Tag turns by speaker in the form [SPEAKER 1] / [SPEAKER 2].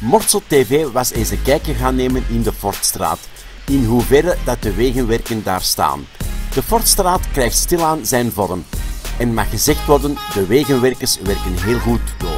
[SPEAKER 1] Mortsel TV was eens een kijkje gaan nemen in de Fortstraat, in hoeverre dat de wegenwerken daar staan. De Fortstraat krijgt stilaan zijn vorm en mag gezegd worden, de wegenwerkers werken heel goed door.